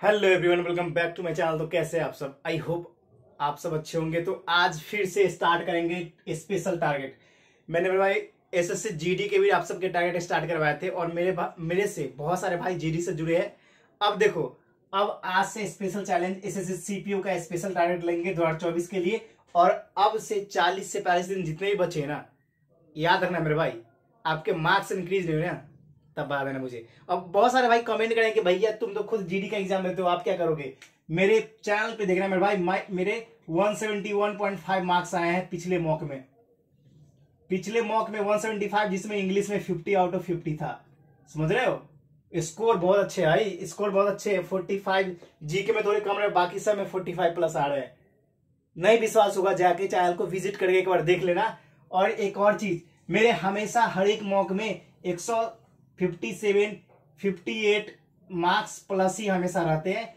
Hello everyone welcome back to my channel तो कैसे आप सब? आई होप आप सब अच्छे होंगे। तो आज फिर से स्टार्ट करेंगे स्पेशल टारगेट मैंने मेरे भाई एस एस जीडी के भी आप सबके टारगेट स्टार्ट करवाए थे और मेरे मेरे से बहुत सारे भाई जीडी से जुड़े हैं। अब देखो, अब आज से special challenge S S CPO का स्पेशल टारगेट लेंगे दो हज़ार चौबीस के लिए और अब से चालीस से पैंतालीस दिन जितने भी बचे हैं ना, याद रखना मेरे भाई, आपके मार्क्स इंक्रीज नहीं हुए ना तब बता देना मुझे। अब बहुत सारे भाई कमेंट करें कि भैया तुम तो खुद जीडी का एग्ज़ाम देते हो, आप क्या करोगे? मेरे चैनल पे देखना मेरे भाई मेरे 171.5 मार्क्स आए हैं पिछले मॉक में। पिछले मॉक में 175 जिसमें इंग्लिश में 50 आउट ऑफ़ 50 था। समझ रहे हो? स्कोर बहुत अच्छे भाई स्कोर बहुत अच्छे है। 45 जीके में थोड़े कम रहे, बाकी सब में 45 प्लस आ रहे हैं। नहीं विश्वास होगा, जाके चैनल को विज़िट करके एक बार देख लेना। और एक और चीज़, मेरे हमेशा हर एक मॉक में एक fifty seven fifty eight marks plus ही हमेशा रहते हैं।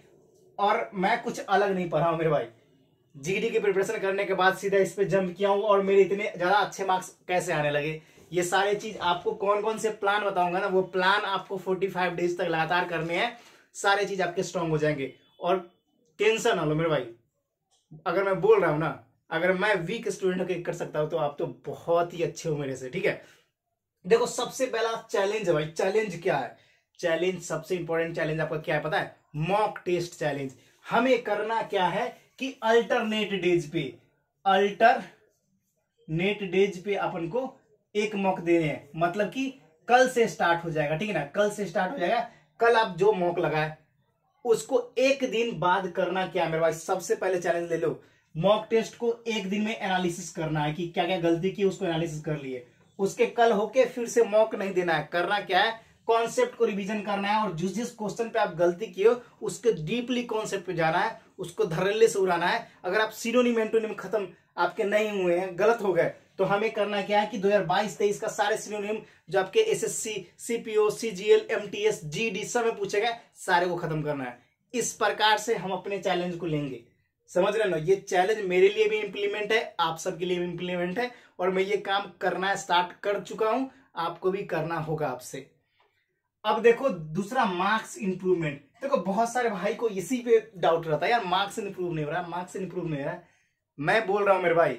और मैं कुछ अलग नहीं पढ़ा हूँ मेरे भाई। जीडी की प्रिपरेशन करने के बाद सीधा इस पे जंप किया हूँ और मेरे इतने ज़्यादा अच्छे मार्क्स कैसे आने लगे? ये सारे चीज़ आपको कौन कौन से प्लान बताऊँगा ना, वो प्लान आपको 45 डेज़ तक लगातार करने हैं। सारे चीज़ आपके स्ट्रांग हो जाएँगे। और टेंशन ना लो मेरे भाई। अगर मैं बोल रहा हूँ ना, अगर मैं वीक स्टूडेंट होकर कर सकता हूँ तो आप तो बहुत ही अच्छे हो मेरे से, ठीक है? देखो, सबसे पहला चैलेंज है भाई। चैलेंज क्या है? चैलेंज सबसे इंपॉर्टेंट चैलेंज आपका क्या है पता है? मॉक टेस्ट चैलेंज हमें करना क्या है कि अल्टरनेट डेज़ पे अल्टर नेट डेज़ पे अपन को एक मॉक देने हैं। मतलब कि कल से स्टार्ट हो जाएगा, ठीक है ना? कल से स्टार्ट हो जाएगा। कल आप जो मॉक लगाए, उसको एक दिन बाद करना क्या मेरे भाई? सबसे पहले चैलेंज ले लो। मॉक टेस्ट को एक दिन में एनालिसिस करना है कि क्या क्या गलती की, उसको एनालिसिस कर लिए। उसके कल होके फिर से मॉक नहीं देना है। करना क्या है? कॉन्सेप्ट को रिवीजन करना है और जिस जिस क्वेश्चन पे आप गलती किए उसके डीपली कॉन्सेप्ट पे जाना है, उसको धरल्ले से उड़ाना है। अगर आप सीरोनिम एंटोनिम खत्म आपके नहीं हुए हैं, गलत हो गए तो हमें करना क्या है कि 2022-23 का सारे सिनोनिम जो आपके SSC CPO CGL MTS GD सब में पूछेगा सारे को खत्म करना है। इस प्रकार से हम अपने चैलेंज को लेंगे। समझ रहे ना? ये चैलेंज मेरे लिए भी इम्प्लीमेंट है, आप सबके लिए भी इम्प्लीमेंट है, और मैं ये काम करना स्टार्ट कर चुका हूँ, आपको भी करना होगा आपसे। अब देखो, दूसरा मार्क्स इंप्रूवमेंट देखो, बहुत सारे भाई को इसी पे डाउट रहता है, यार मार्क्स इंप्रूव नहीं हो रहा मार्क्स इंप्रूव नहीं हो रहा। मैं बोल रहा हूँ, मेरे भाई,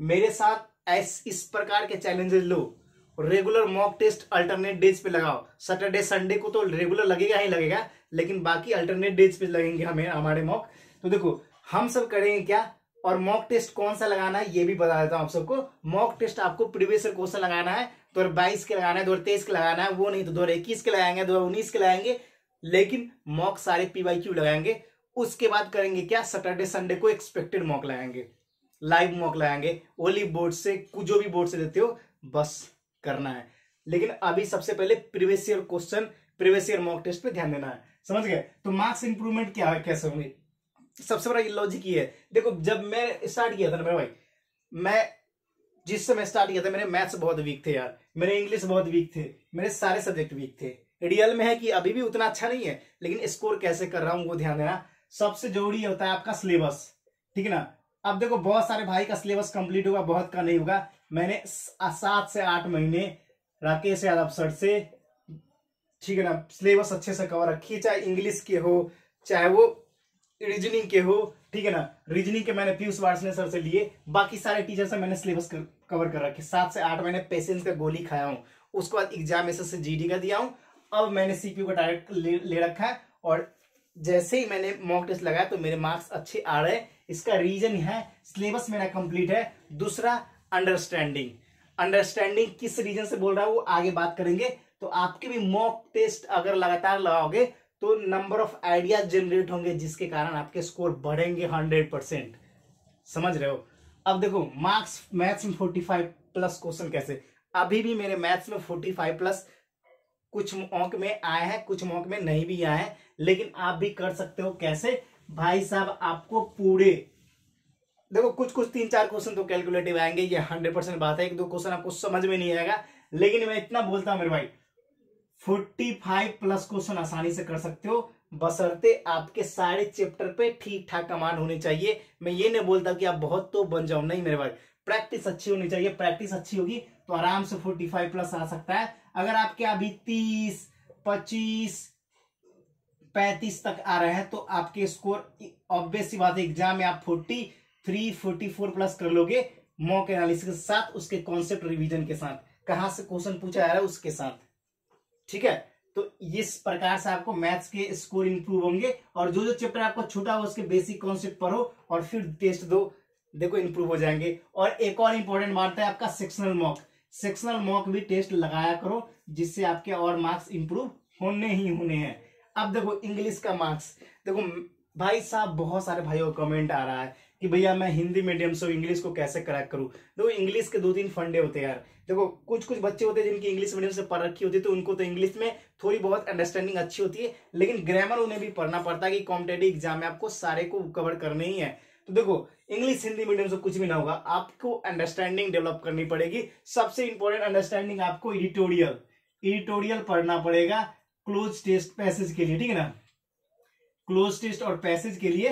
मेरे साथ ऐस, इस प्रकार के चैलेंजेस लो। Regular mock test alternate days पे लगाओ। सैटरडे संडे को तो रेगुलर लगेगा ही लगेगा, लेकिन बाकी अल्टरनेट डेज़ पे लगेंगे हमें, हमारे मॉक तो देखो हम सब करेंगे क्या? और मॉक टेस्ट कौन सा लगाना है, ये भी बता देता हूँ आप सबको। मॉक टेस्ट आपको प्रीवियस क्वेश्चन लगाना है, दो हज़ार बाईस के लगाना है, दो हज़ार तेईस के लगाना है, वो नहीं तो दो हज़ार इक्कीस के लगाएँगे, दो हज़ार उन्नीस के लगाएँगे, लेकिन मॉक सारे पीवाई क्यू लगाएँगे। उसके बाद करेंगे क्या? सैटरडे संडे को एक्सपेक्टेड मॉक लगाएँगे। लाइव मॉक लगाएँगे। ओली बोर्ड से जो भी बोर्ड से देते हो, बस करना है। लेकिन अभी सबसे पहले previous year question previous year mock test पे ध्यान देना है। समझ गए? तो मार्क्स इंप्रूवमेंट क्या है, कैसे होंगे? सबसे बड़ा लॉजिक ये है। देखो, जब मैं स्टार्ट किया था ना मेरे भाई, मैं जिस समय स्टार्ट किया था, मेरे मैथ्स बहुत वीक थे यार, मेरे इंग्लिश बहुत वीक थे, मेरे सारे सब्जेक्ट वीक थे। रियल में है कि अभी भी उतना अच्छा नहीं है, लेकिन स्कोर कैसे कर रहा हूँ वो ध्यान देना। सबसे ज़रूरी होता है आपका सिलेबस ठीक है ना? अब देखो, बहुत सारे भाई का सिलेबस कंप्लीट होगा, बहुत का नहीं होगा। मैंने सात से आठ महीने राकेश यादव सर से, ठीक है ना सिलेबस अच्छे से कवर रखी, चाहे इंग्लिश के हो, चाहे वो रीजनिंग के हो ठीक है ना? रीजनिंग के मैंने पीयूष वार्सने सर से लिए बाकी सारे टीचर से मैंने सिलेबस कवर कर रखे। सात से आठ महीने पेशेंस का गोली खाया हूँ। उसके बाद एग्ज़ाम एस एस जीडी का दिया हूँ। अब मैंने सीपीयू का डायरेक्ट ले, ले रखा है और जैसे ही मैंने मॉक टेस्ट लगाया तो मेरे मार्क्स अच्छे आ रहे हैं। इसका रीजन है सिलेबस मेरा कंप्लीट है। दूसरा अंडरस्टैंडिंग अंडरस्टैंडिंग किस रीजन से बोल रहा है वो आगे बात करेंगे। तो आपके भी मॉक टेस्ट अगर लगातार लगाओगे तो नंबर ऑफ़ आइडियाज़ जनरेट होंगे जिसके कारण आपके स्कोर बढ़ेंगे हंड्रेड परसेंट समझ रहे हो? अब देखो मार्क्स मैथ्स में फोर्टी फाइव प्लस क्वेश्चन कैसे? अभी भी मेरे मैथ्स में फोर्टी फाइव प्लस कुछ मॉक में आए हैं, कुछ मॉक में नहीं भी आए हैं, लेकिन आप भी कर सकते हो। कैसे? भाई साहब, आपको पूरे, देखो कुछ कुछ तीन चार क्वेश्चन तो कैलकुलेटिव आएँगे, ये हंड्रेड परसेंट बात है एक दो क्वेश्चन आपको समझ में नहीं आएगा, लेकिन मैं इतना बोलता हूँ मेरे भाई फोर्टी फाइव प्लस क्वेश्चन आसानी से कर सकते हो। बसरते आपके सारे चैप्टर पे ठीक ठाक कमांड होनी चाहिए। मैं ये नहीं बोलता कि आप बहुत तो बन जाओ। नहीं मेरे भाई, प्रैक्टिस अच्छी होनी चाहिए। प्रैक्टिस अच्छी होगी तो आराम से फोर्टी फाइव प्लस आ सकता है। अगर आपके अभी तीस, पच्चीस, पैंतीस तक आ रहे हैं तो आपके स्कोर ऑब्वियस बात है एग्ज़ाम में आप forty three, forty four plus कर लोगे मॉक एनालिसिस के साथ, उसके कॉन्सेप्ट रिवीजन के साथ। कहाँ से क्वेश्चन पूछा जा रहा है, उसके साथ। ठीक है? तो इस प्रकार से आपको मैथ्स के स्कोर इंप्रूव होंगे और जो जो चैप्टर आपको छूटा हो, उसके बेसिक कॉन्सेप्ट पढ़ो और फिर टेस्ट दो, देखो इंप्रूव हो जाएँगे। और एक और इंपॉर्टेंट बात है आपका सेक्शनल मॉक सेक्शनल मॉक भी टेस्ट लगाया करो, जिससे आपके और मार्क्स इंप्रूव होने ही होने हैं। अब देखो इंग्लिश का मार्क्स देखो, भाई साहब, बहुत सारे भाइयों कमेंट आ रहा है। कि भैया मैं हिंदी मीडियम से इंग्लिश को कैसे क्रैक करूँ? देखो इंग्लिश के दो तीन फंडे होते हैं यार। देखो कुछ कुछ बच्चे होते हैं जिनकी इंग्लिश मीडियम से पढ़ रखी होती है तो उनको तो इंग्लिश में थोड़ी बहुत अंडरस्टैंडिंग अच्छी होती है, लेकिन ग्रामर उन्हें भी पढ़ना पड़ता है कि कॉम्पिटेटिव एग्ज़ाम में आपको सारे को कवर करने ही है। तो देखो इंग्लिश हिंदी मीडियम से कुछ भी ना होगा, आपको अंडरस्टैंडिंग डेवलप करनी पड़ेगी। सबसे इंपॉर्टेंट अंडरस्टैंडिंग आपको एडिटोरियल एडिटोरियल पढ़ना पड़ेगा क्लोज टेस्ट पैसेज के लिए, ठीक है ना? क्लोज टेस्ट और पैसेज के लिए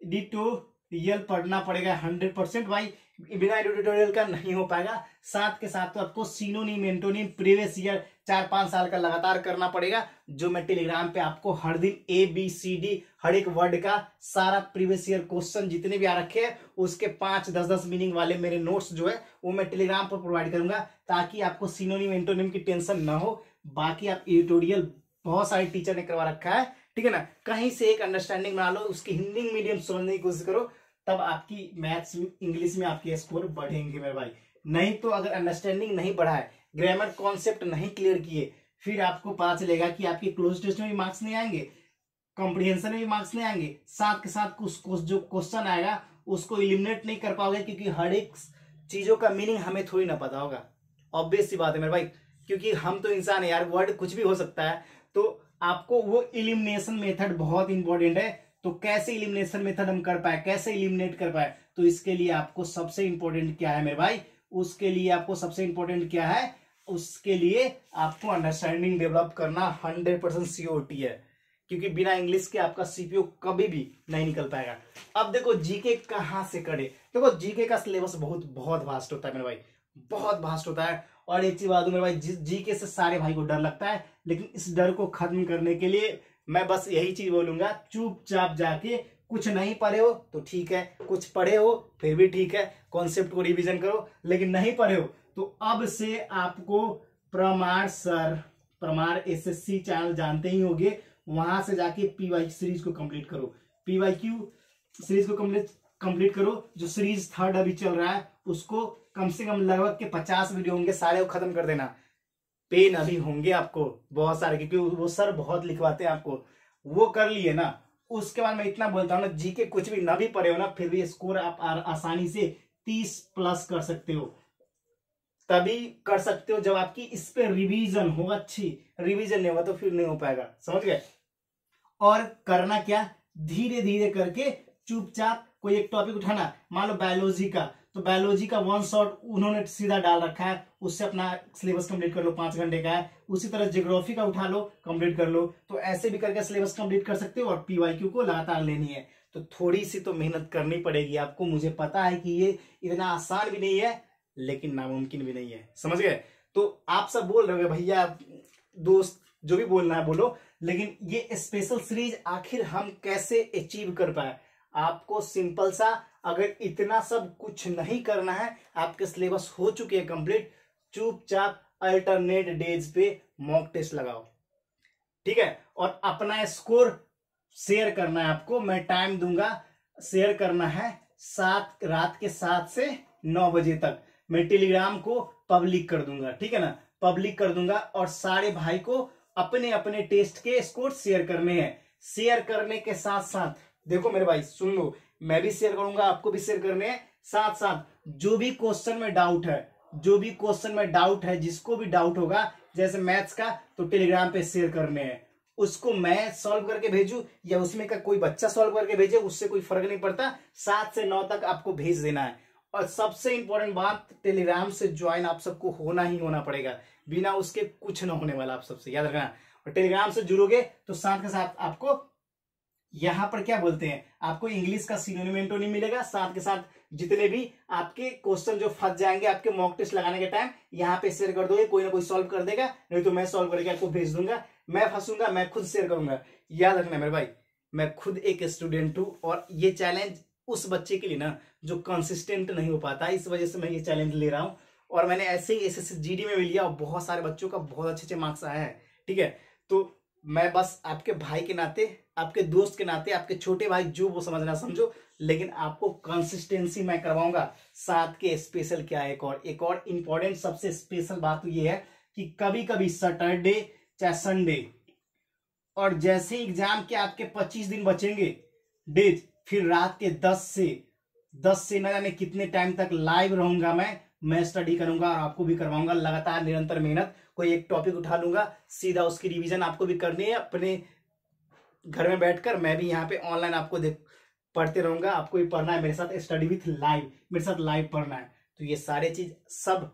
एडिटो रियल पढ़ना पड़ेगा हंड्रेड परसेंट। भाई, बिना एडिटोरियल का नहीं हो पाएगा। साथ के साथ तो आपको सीनोनिम एंटोनिम प्रीवियस ईयर चार पाँच साल का लगातार करना पड़ेगा, जो मैं टेलीग्राम पे आपको हर दिन ए बी सी डी हर एक वर्ड का सारा प्रीवियस ईयर क्वेश्चन जितने भी आ रखे हैं, उसके पाँच दस दस मीनिंग वाले मेरे नोट्स जो है, वो मैं टेलीग्राम पर प्रोवाइड करूँगा, ताकि आपको सीनोनिम एंटोनिम की टेंशन ना हो। बाकी आप एडिटोरियल बहुत सारे टीचर ने करवा रखा है ठीक है ना? कहीं से एक अंडरस्टैंडिंग बना लो, उसकी हिंदी मीडियम समझने की कोशिश करो, तब आपकी मैथ्स इंग्लिश में आपके स्कोर बढ़ेंगे मेरे भाई। नहीं तो अगर अंडरस्टैंडिंग नहीं बढ़ा है ग्रामर कॉन्सेप्ट नहीं क्लियर किए, फिर आपको पता चलेगा कि आपके क्लोज टेस्ट में भी मार्क्स नहीं आएँगे कॉम्प्रिहेंशन में भी मार्क्स नहीं आएँगे। साथ के साथ कुछ जो क्वेश्चन आएगा, उसको इलिमिनेट नहीं कर पाओगे, क्योंकि हर एक चीज़ों का मीनिंग हमें थोड़ी ना पता होगा। ऑब्वियस सी बात है मेरे भाई, क्योंकि हम तो इंसान है यार वर्ड कुछ भी हो सकता है। तो आपको वो इलिमिनेशन मेथड बहुत इंपॉर्टेंट है। तो कैसे इलिमिनेशन मेथड हम कर पाए, कैसे इलिमिनेट कर पाए? तो इसके लिए आपको सबसे इंपॉर्टेंट क्या है मेरे भाई? उसके लिए आपको सबसे इंपॉर्टेंट क्या है? उसके लिए आपको अंडरस्टैंडिंग डेवलप करना हंड्रेड परसेंट है। क्योंकि बिना इंग्लिश के आपका सीपीओ कभी भी नहीं निकल पाएगा। अब देखो जीके कहाँ से करे? देखो जीके का सिलेबस बहुत बहुत वास्ट होता है मेरे भाई। बहुत वास्ट होता है। और एक चीज़ बात मेरे भाई जीके से सारे भाई को डर लगता है लेकिन इस डर को खत्म करने के लिए मैं बस यही चीज़ बोलूँगा, चुपचाप जाके कुछ नहीं पढ़े हो तो ठीक है, कुछ पढ़े हो फिर भी ठीक है कॉन्सेप्ट को रिवीजन करो, लेकिन नहीं पढ़े हो तो अब से आपको प्रमाण सर, प्रमाण एसएससी चैनल जानते ही होंगे, वहाँ से जाके पीवाई सीरीज़ को कंप्लीट करो। पीवाई क्यू सीरीज़ को कंप्लीट कंप्लीट करो, जो सीरीज़ थर्ड अभी चल रहा है, उसको कम से कम लगभग के पचास वीडियो होंगे, सारे को खत्म कर देना। पेन अभी होंगे आपको बहुत सारे, क्योंकि वो सर बहुत लिखवाते हैं आपको। वो कर लिए ना, उसके बाद मैं इतना बोलता हूँ ना, जीके कुछ भी ना भी पढ़े हो ना, फिर भी स्कोर आप आसानी से तीस प्लस कर सकते हो। तभी कर सकते हो जब आपकी इस पे रिवीजन हो, अच्छी रिवीजन नहीं होगा तो फिर नहीं हो पाएगा। समझ गए? और करना क्या? धीरे धीरे करके चुपचाप कोई एक टॉपिक उठाना। मान लो बायोलॉजी का। तो बायोलॉजी का वन शॉट उन्होंने सीधा डाल रखा है, उससे अपना सिलेबस कंप्लीट कर लो, पाँच घंटे का है। उसी तरह जियोग्राफी का उठा लो कंप्लीट कर लो। तो ऐसे भी करके सिलेबस कंप्लीट कर सकते हो और पीवाईक्यू को लगातार लेनी है। तो थोड़ी सी तो मेहनत करनी पड़ेगी आपको, मुझे पता है कि ये इतना आसान भी नहीं है, लेकिन नामुमकिन भी नहीं है। समझ गए? तो आप सब बोल रहे हो भैया, दोस्त, जो भी बोलना है बोलो। लेकिन ये स्पेशल सीरीज़ आखिर हम कैसे अचीव कर पाए? आपको सिंपल सा अगर इतना सब कुछ नहीं करना है, आपके सिलेबस हो चुके हैं कंप्लीट चुपचाप अल्टरनेट डेज़ पे मॉक टेस्ट लगाओ। ठीक है? और अपना स्कोर शेयर करना है आपको। मैं टाइम दूँगा। शेयर करना है सात, रात के सात से नौ बजे तक। मैं टेलीग्राम को पब्लिक कर दूँगा। ठीक है ना? पब्लिक कर दूँगा और सारे भाई को अपने अपने टेस्ट के स्कोर शेयर करने हैं। शेयर करने के साथ साथ देखो मेरे भाई, सुन लो। मैं भी शेयर करूँगा, आपको भी शेयर करने साथ साथ जो भी क्वेश्चन में डाउट है, जो भी क्वेश्चन में डाउट है, जिसको भी डाउट होगा, जैसे मैथ्स का तो टेलीग्राम पे शेयर करने हैं। उसको मैं सॉल्व करके भेजू, या उसमें का कोई बच्चा सॉल्व करके भेजे, उससे कोई फ़र्क नहीं पड़ता। सात से नौ तक आपको भेज देना है। और सबसे इंपॉर्टेंट बात टेलीग्राम से ज्वाइन आप सबको होना ही होना पड़ेगा। बिना उसके कुछ ना होने वाला आप सबसे। याद रखना। और टेलीग्राम से जुड़ोगे तो साथ के साथ आपको यहाँ पर क्या बोलते हैं? आपको इंग्लिश का सीनोनिमेंटो नहीं मिलेगा। साथ के साथ जितने भी आपके क्वेश्चन जो फंस जाएँगे, आपके मॉक टेस्ट लगाने के टाइम यहाँ पे शेयर कर दोगे, कोई ना कोई सॉल्व कर देगा। नहीं तो मैं सॉल्व करके आपको भेज दूँगा। मैं फंसूँगा, मैं खुद शेयर करूँगा। याद रखना मेरे भाई, मैं खुद एक स्टूडेंट हूँ और ये चैलेंज उस बच्चे के लिए ना, जो कंसिस्टेंट नहीं हो पाता, इस वजह से मैं ये चैलेंज ले रहा हूँ। और मैंने ऐसे ही एस एस में भी लिया और बहुत सारे बच्चों का बहुत अच्छे अच्छे मार्क्स आया है। ठीक है? तो मैं बस आपके भाई के नाते, आपके दोस्त के नाते, आपके छोटे भाई जो वो समझना समझो। लेकिन आपको कंसिस्टेंसी मैं करवाऊँगा। साथ के स्पेशल क्या है एक और? एक और इंपॉर्टेंट सबसे स्पेशल बात तो ये है कि कभी कभी सैटरडे चाहे संडे और जैसे एग्ज़ाम के आपके 25 दिन बचेंगे, डेज़, फिर रात के 10 से 10 से, न जाने कितने टाइम तक लाइव रहूँगा मैं। मैं स्टडी करूँगा और आपको भी करवाऊँगा, लगातार निरंतर मेहनत। कोई एक टॉपिक उठा लूँगा, सीधा उसकी रिवीजन आपको भी करनी है। अपने घर में बैठकर मैं भी यहाँ पे ऑनलाइन आपको देख, पढ़ते रहूँगा। आपको भी पढ़ना है, मेरे साथ स्टडी विथ लाइव मेरे साथ लाइव पढ़ना है। तो ये सारे चीज़ सब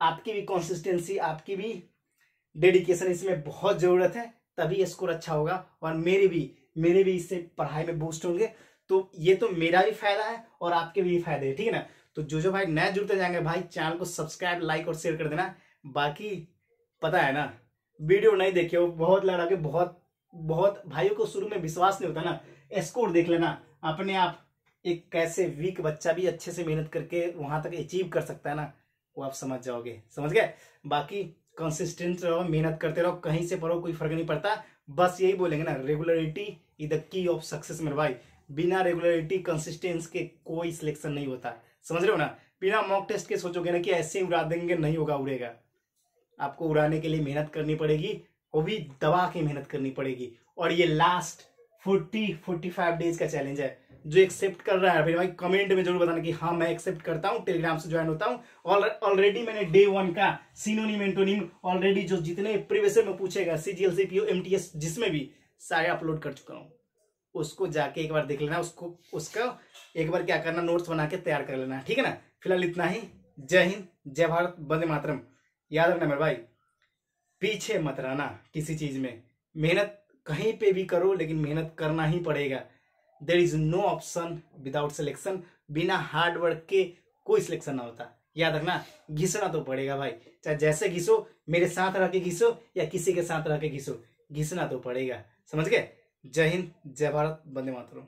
आपकी भी कंसिस्टेंसी आपकी भी डेडिकेशन इसमें बहुत ज़रूरत है, तभी स्कोर अच्छा होगा और मेरे भी मेरे भी इससे पढ़ाई में बूस्ट होंगे। तो ये तो मेरा भी फ़ायदा है और आपके भी फ़ायदे है, ठीक है ना? तो जो जो भाई नए जुड़ते जाएँगे। भाई चैनल को सब्सक्राइब लाइक और शेयर कर देना। बाकी, पता है ना वीडियो नहीं देखे हो, बहुत लगा के बहुत बहुत भाइयों को शुरू में विश्वास नहीं होता ना। स्कोर देख लेना। अपने आप एक कैसे वीक बच्चा भी अच्छे से मेहनत करके वहाँ तक अचीव कर सकता है ना, वो आप समझ जाओगे। समझ गए? बाकी कंसिस्टेंट रहो, मेहनत करते रहो, कहीं से पढ़ो, कोई फ़र्क नहीं पड़ता। बस यही बोलेंगे ना regularity is the key of success मेरे भाई। बिना रेगुलरिटी कंसिस्टेंस के कोई सिलेक्शन नहीं होता। समझ रहे हो ना? बिना मॉक टेस्ट के सोचोगे ना कि ऐसे उड़ा देंगे, नहीं होगा, उड़ेगा। आपको उड़ाने के लिए मेहनत करनी पड़ेगी, वो भी दबा के मेहनत करनी पड़ेगी। और ये last forty forty five days का चैलेंज है, जो एक्सेप्ट कर रहा है। फिर भाई कमेंट में ज़रूर बताना कि हाँ मैं एक्सेप्ट करता हूँ टेलीग्राम से ज्वाइन होता हूँ। ऑलरेडी मैंने डे वन का सीनोनिम एंटोनिम ऑलरेडी जो जितने प्रीवियस में पूछेगा सीजीएल सीपीओ एमटीएस जिसमें भी, सारे अपलोड कर चुका हूँ। उसको जाके एक बार देख लेना, उसको, उसका एक बार क्या करना नोट्स बना के तैयार कर लेना, ठीक है ना? फ़िलहाल इतना ही। जय हिंद, जय भारत, वंदे मातरम। याद रखना मेरे भाई, पीछे मत रहना किसी चीज़ में। मेहनत कहीं पे भी करो, लेकिन मेहनत करना ही पड़ेगा। There is no option without selection बिना हार्ड वर्क के कोई सिलेक्शन ना होता। याद रखना, घिसना तो पड़ेगा भाई। चाहे जैसे घिसो, मेरे साथ रह के घिसो या किसी के साथ रह के घिसो, घिसना तो पड़ेगा। समझ गए? जय हिंद जय भारत वंदे मातरम।